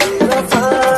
beautiful.